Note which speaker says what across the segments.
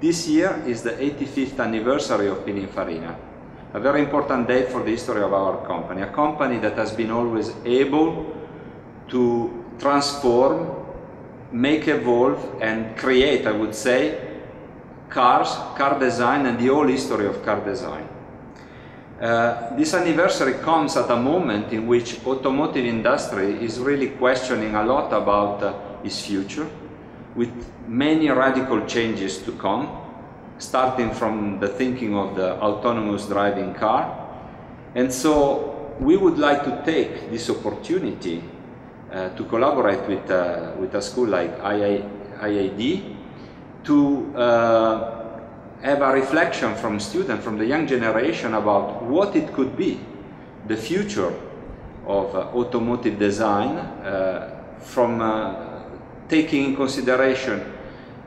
Speaker 1: This year is the 85th anniversary of Pininfarina, a very important date for the history of our company, a company that has been always able to transform, make evolve and create, I would say, cars, car design and the whole history of car design. Uh, this anniversary comes at a moment in which automotive industry is really questioning a lot about uh, its future with many radical changes to come, starting from the thinking of the autonomous driving car. And so we would like to take this opportunity uh, to collaborate with, uh, with a school like IAAD to uh, have a reflection from students, from the young generation about what it could be, the future of uh, automotive design uh, from uh, taking in consideration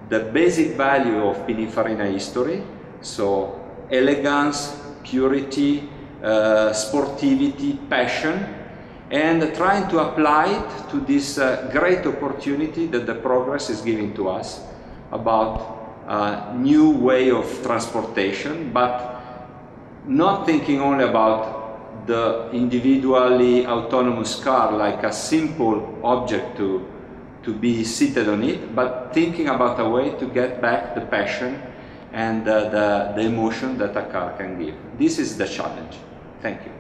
Speaker 1: the basic value of Pininfarina history, so elegance, purity, uh, sportivity, passion, and trying to apply it to this uh, great opportunity that the progress is giving to us about a new way of transportation, but not thinking only about the individually autonomous car like a simple object to to be seated on it, but thinking about a way to get back the passion and uh, the, the emotion that a car can give. This is the challenge. Thank you.